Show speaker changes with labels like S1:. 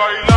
S1: bailar.